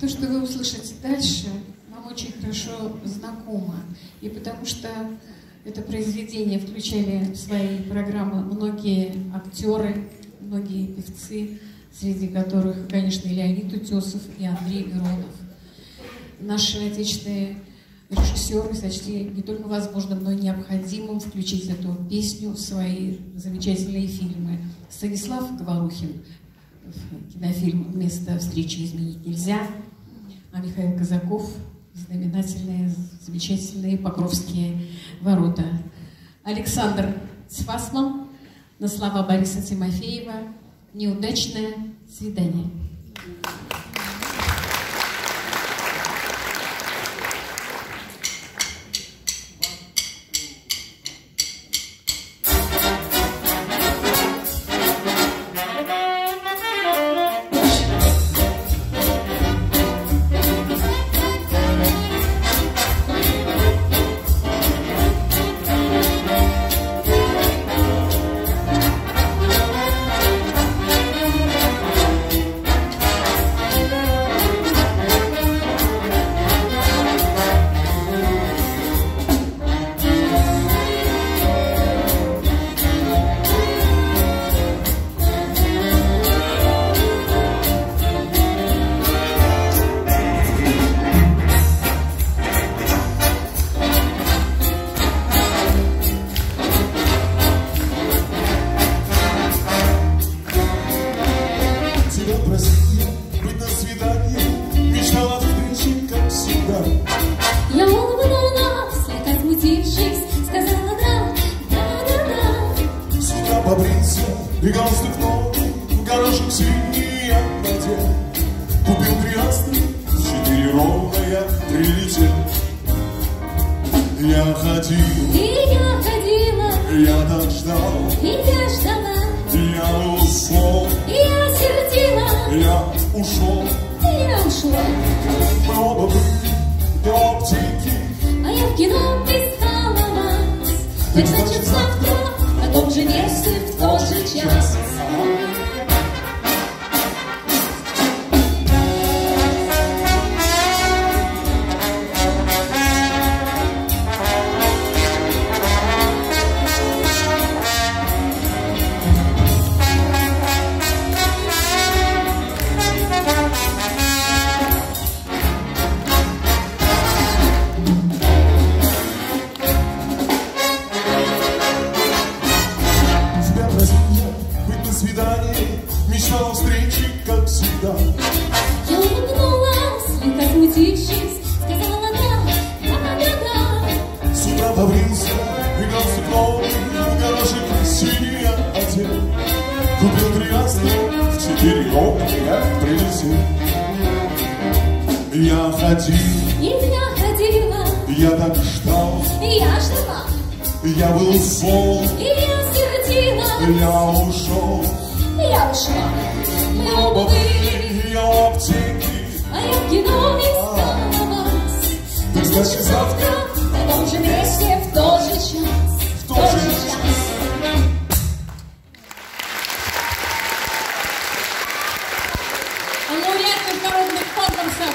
То, что вы услышите дальше, вам очень хорошо знакомо. И потому что это произведение включали в свои программы многие актеры, многие певцы, среди которых, конечно, Леонид Утесов, и Андрей Миронов. Наши отечественные режиссеры сочли не только возможным, но и необходимым включить эту песню в свои замечательные фильмы. Станислав Говорухин, кинофильм «Место встречи изменить нельзя», а Михаил Казаков знаменательные, замечательные Покровские ворота. Александр Цфасман на слова Бориса Тимофеева «Неудачное свидание». И галстук новый, горошек синий я надел Купил три астры, четыре ровно я прилетел. Я ходил, И я ходила, я так ждал и я ждала, Я ушел, и я сердила, я ушел. И я ушла. Же месте в сказала да, да, да, да. С утра побрился, новый В синий одел Купил три астры, в четыре года я прилетел Я ходил, И я ходила, я так ждал я ждала, Я был зол, и я сердила, я ушел я ушла. Мы оба были, Я в аптеке а я в кино вас. Значит завтра На том же месте в тот же час, в тот же час. Лауреат международных конкурсов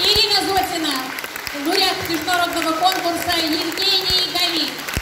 Ирина Зотина. Лауреат международного конкурса Евгений Галин.